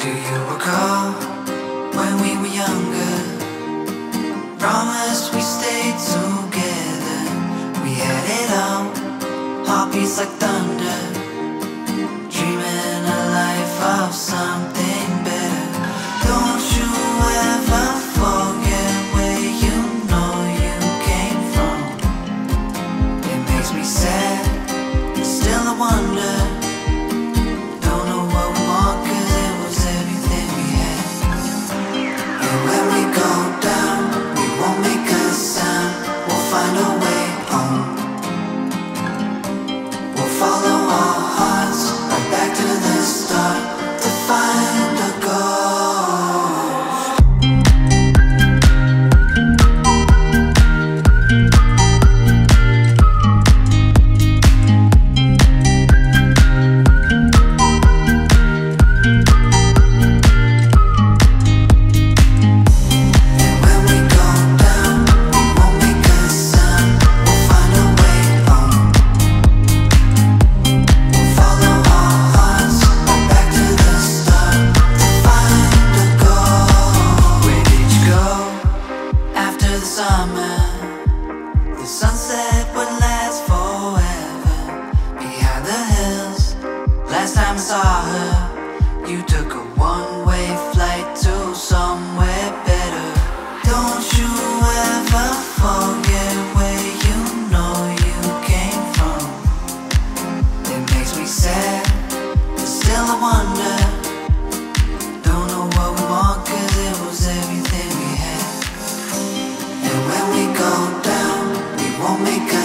Do you recall when we were younger? Promise we stayed together. We had it all, heartbeats like thunder. Dreaming a life of some. Last time I saw her, you took only